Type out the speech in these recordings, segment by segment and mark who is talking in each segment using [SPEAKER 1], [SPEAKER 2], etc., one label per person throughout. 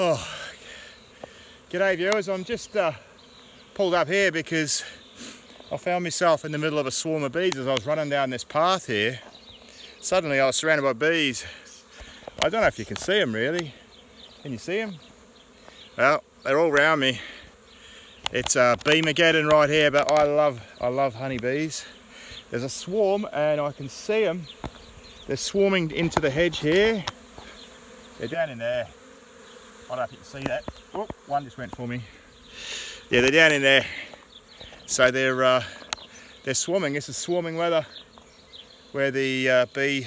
[SPEAKER 1] Oh, g'day viewers. I'm just uh, pulled up here because I found myself in the middle of a swarm of bees as I was running down this path here. Suddenly I was surrounded by bees. I don't know if you can see them really. Can you see them? Well, they're all around me. It's uh, Bee-mageddon right here, but I love, I love honeybees. There's a swarm and I can see them. They're swarming into the hedge here. They're down in there. I don't know if you can see that. Oh, one just went for me. Yeah, they're down in there. So they're uh, they're swarming. This is swarming weather, where the uh, bee,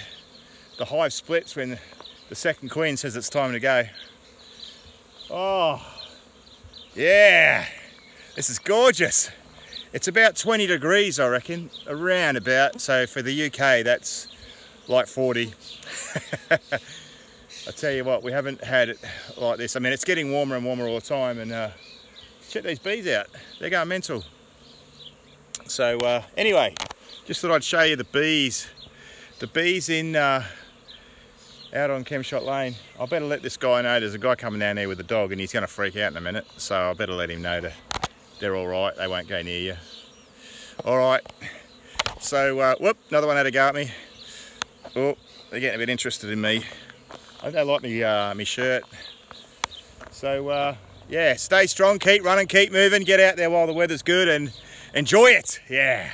[SPEAKER 1] the hive splits when the second queen says it's time to go. Oh, yeah, this is gorgeous. It's about 20 degrees, I reckon, around about. So for the UK, that's like 40. I tell you what, we haven't had it like this. I mean, it's getting warmer and warmer all the time, and uh, check these bees out. They're going mental. So uh, anyway, just thought I'd show you the bees. The bees in uh, out on Kempshott Lane. I better let this guy know there's a guy coming down there with a dog, and he's going to freak out in a minute. So I better let him know that they're all right. They won't go near you. All right. So uh, whoop, another one had a go at me. Oh, they're getting a bit interested in me. I don't like me, uh, me shirt. So uh, yeah, stay strong, keep running, keep moving, get out there while the weather's good and enjoy it. Yeah.